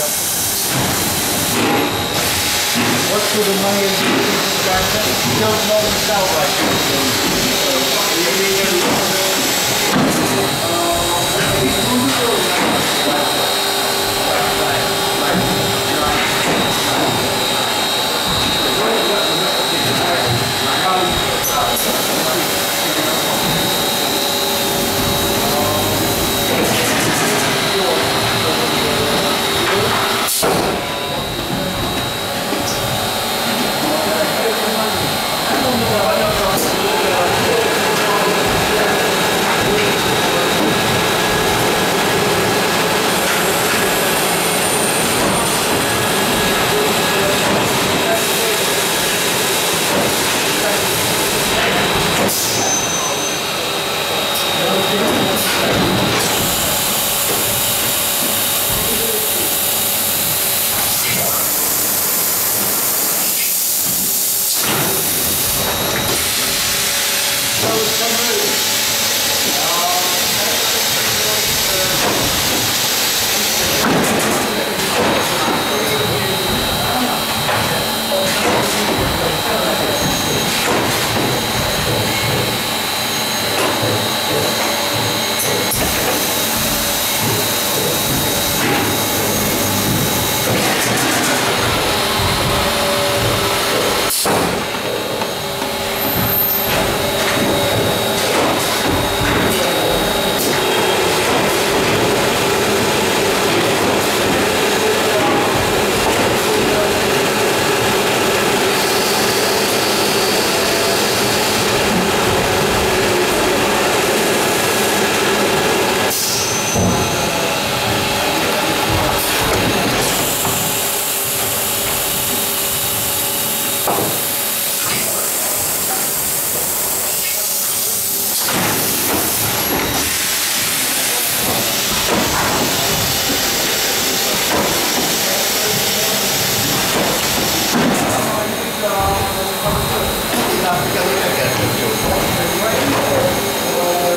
What sort of money is he thinking He don't know himself right So, so